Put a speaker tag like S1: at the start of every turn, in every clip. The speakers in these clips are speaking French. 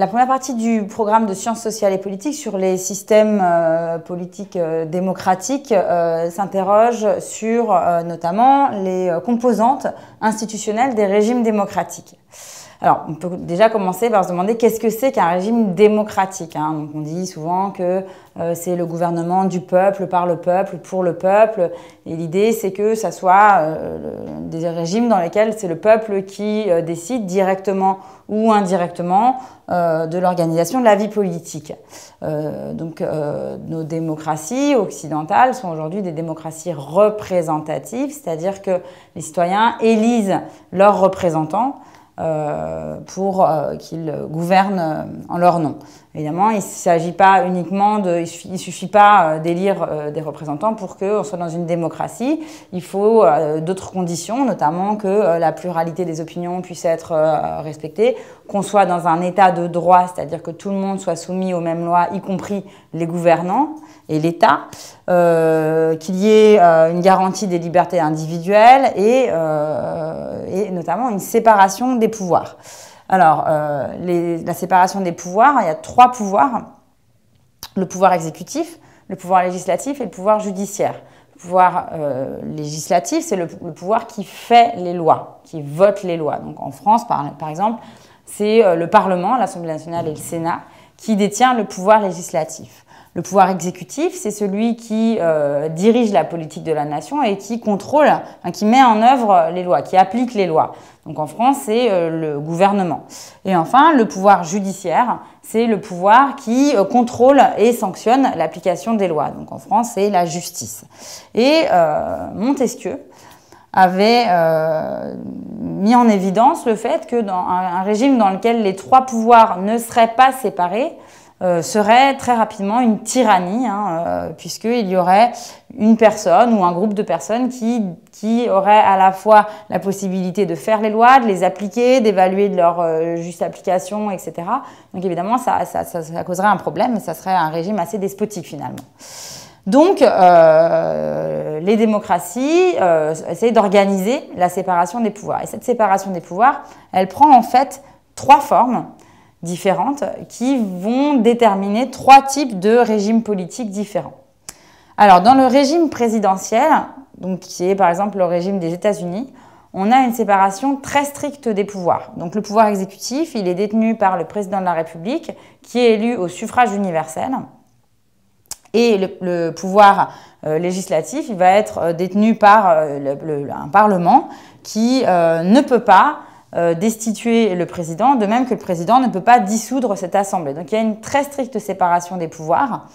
S1: La première partie du programme de sciences sociales et politiques sur les systèmes euh, politiques euh, démocratiques euh, s'interroge sur notamment les composantes institutionnelles des régimes démocratiques. Alors, on peut déjà commencer par se demander qu'est-ce que c'est qu'un régime démocratique. Hein. Donc, on dit souvent que euh, c'est le gouvernement du peuple, par le peuple, pour le peuple. Et l'idée, c'est que ça soit euh, des régimes dans lesquels c'est le peuple qui euh, décide directement ou indirectement de l'organisation de la vie politique. donc, nos démocraties occidentales sont aujourd'hui des démocraties représentatives, c'est-à-dire que les citoyens élisent leurs représentants. Euh, pour euh, qu'ils gouvernent euh, en leur nom. Évidemment, il ne s'agit pas uniquement il suffit pas d'élire des représentants pour qu'on soit dans une démocratie. Il faut d'autres conditions, notamment que la pluralité des opinions puisse être respectée, qu'on soit dans un état de droit, c'est-à-dire que tout le monde soit soumis aux mêmes lois, y compris les gouvernants et l'État, euh, qu'il y ait euh, une garantie des libertés individuelles euh, et, notamment une séparation des pouvoirs. Alors, les, la séparation des pouvoirs, il y a trois pouvoirs. Le pouvoir exécutif, le pouvoir législatif et le pouvoir judiciaire. Le pouvoir législatif, c'est le, pouvoir qui fait les lois, qui vote les lois. Donc en France, par, par exemple, c'est le Parlement, l'Assemblée nationale et le Sénat qui détient le pouvoir législatif. Le pouvoir exécutif, c'est celui qui euh, dirige la politique de la nation et qui contrôle, qui met en œuvre les lois, qui applique les lois. Donc en France, c'est euh, le gouvernement. Et enfin, le pouvoir judiciaire, c'est le pouvoir qui euh, contrôle et sanctionne l'application des lois. Donc en France, c'est la justice. Et Montesquieu avait mis en évidence le fait que dans un régime dans lequel les trois pouvoirs ne seraient pas séparés, euh, serait très rapidement une tyrannie, hein, euh, puisqu'il y aurait une personne ou un groupe de personnes qui, qui auraient à la fois la possibilité de faire les lois, de les appliquer, d'évaluer de leur euh, juste application, etc. Donc évidemment, ça, ça, causerait un problème et ça serait un régime assez despotique finalement. Donc, les démocraties euh, essayent d'organiser la séparation des pouvoirs. Et cette séparation des pouvoirs, elle prend en fait trois formes différentes qui vont déterminer trois types de régimes politiques différents. Alors, dans le régime présidentiel, donc qui est par exemple le régime des États-Unis, on a une séparation très stricte des pouvoirs. Donc le pouvoir exécutif, il est détenu par le président de la République, qui est élu au suffrage universel. Et le, pouvoir euh, législatif, il va être euh, détenu par euh, un Parlement qui ne peut pas destituer le président, de même que le président ne peut pas dissoudre cette assemblée. Donc il y a une très stricte séparation des pouvoirs.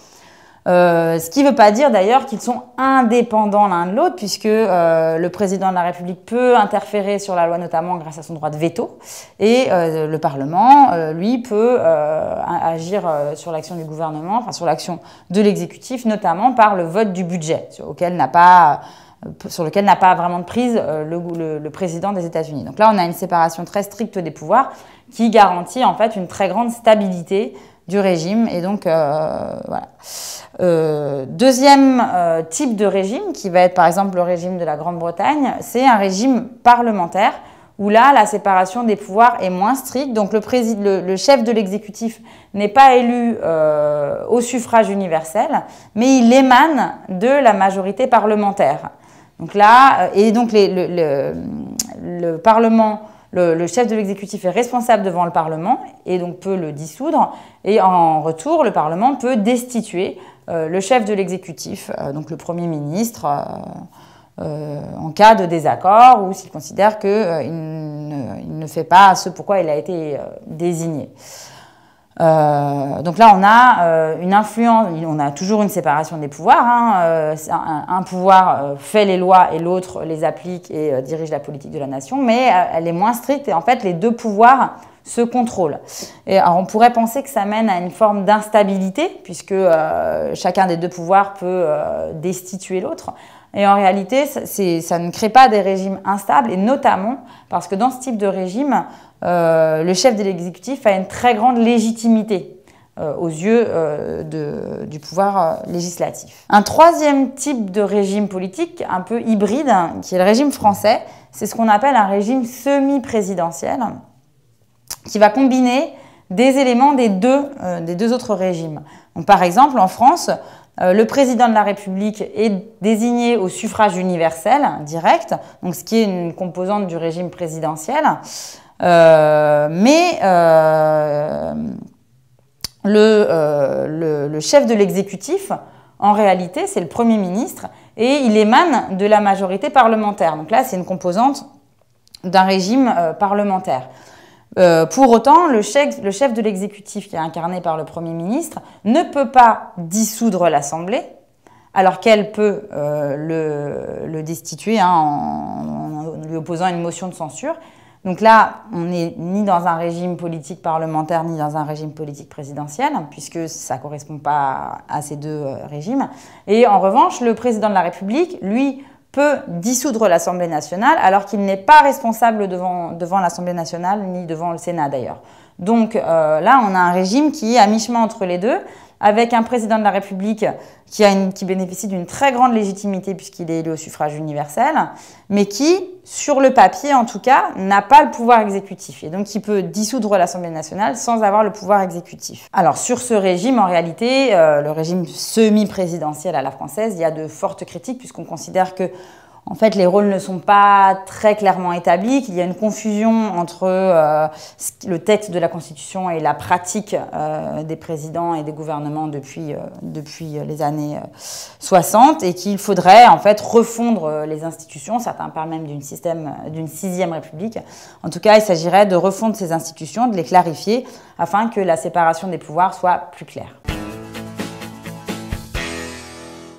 S1: Euh, ce qui ne veut pas dire d'ailleurs qu'ils sont indépendants l'un de l'autre, puisque euh, le président de la République peut interférer sur la loi, notamment grâce à son droit de veto, et le Parlement, lui, peut agir sur l'action du gouvernement, enfin sur l'action de l'exécutif, notamment par le vote du budget, auquel n'a pas sur lequel n'a pas vraiment de prise euh, le, président des États-Unis. Donc là, on a une séparation très stricte des pouvoirs qui garantit en fait une très grande stabilité du régime. Et donc, euh, voilà. Euh, deuxième type de régime, qui va être par exemple le régime de la Grande-Bretagne, c'est un régime parlementaire où là, la séparation des pouvoirs est moins stricte. Donc le chef de l'exécutif n'est pas élu au suffrage universel, mais il émane de la majorité parlementaire. Donc là, euh, et donc le, Parlement, le, chef de l'exécutif est responsable devant le Parlement et donc peut le dissoudre. Et en retour, le Parlement peut destituer euh, le chef de l'exécutif, euh, donc le Premier ministre, en cas de désaccord ou s'il considère qu'il il ne fait pas ce pourquoi il a été désigné. Euh, donc là, on a euh, une influence, on a toujours une séparation des pouvoirs. Hein, euh, un, pouvoir fait les lois et l'autre les applique et dirige la politique de la nation, mais elle est moins stricte et en fait, les deux pouvoirs se contrôlent. Et on pourrait penser que ça mène à une forme d'instabilité, puisque chacun des deux pouvoirs peut destituer l'autre. Et en réalité, ça ne crée pas des régimes instables, et notamment parce que dans ce type de régime, euh, le chef de l'exécutif a une très grande légitimité euh, aux yeux euh, du pouvoir législatif. Un troisième type de régime politique, un peu hybride, qui est le régime français, c'est ce qu'on appelle un régime semi-présidentiel, qui va combiner des éléments des deux, autres régimes. Par exemple, en France, le président de la République est désigné au suffrage universel direct, donc ce qui est une composante du régime présidentiel. mais le, le, chef de l'exécutif, en réalité, c'est le Premier ministre et il émane de la majorité parlementaire. Donc là, c'est une composante d'un régime euh, parlementaire. Euh, pour autant, le chef, le chef de l'exécutif, qui est incarné par le Premier ministre, ne peut pas dissoudre l'Assemblée, alors qu'elle peut euh, le, destituer hein, en, lui opposant une motion de censure. Donc là, on n'est ni dans un régime politique parlementaire, ni dans un régime politique présidentiel, puisque ça ne correspond pas à ces deux euh, régimes. Et en revanche, le président de la République, lui, peut dissoudre l'Assemblée nationale, alors qu'il n'est pas responsable devant, devant l'Assemblée nationale, ni devant le Sénat d'ailleurs. Donc euh, là, on a un régime qui est à mi-chemin entre les deux, avec un président de la République qui, bénéficie d'une très grande légitimité puisqu'il est élu au suffrage universel, mais qui, sur le papier en tout cas, n'a pas le pouvoir exécutif. Et donc qui peut dissoudre l'Assemblée nationale sans avoir le pouvoir exécutif. Alors sur ce régime, en réalité, euh, le régime semi-présidentiel à la française, il y a de fortes critiques puisqu'on considère que en fait, les rôles ne sont pas très clairement établis, qu'il y a une confusion entre euh, le texte de la Constitution et la pratique euh, des présidents et des gouvernements depuis, euh, depuis les années 60, et qu'il faudrait en fait refondre les institutions. Certains parlent même d'une système, d'une sixième République. En tout cas, il s'agirait de refondre ces institutions, de les clarifier, afin que la séparation des pouvoirs soit plus claire.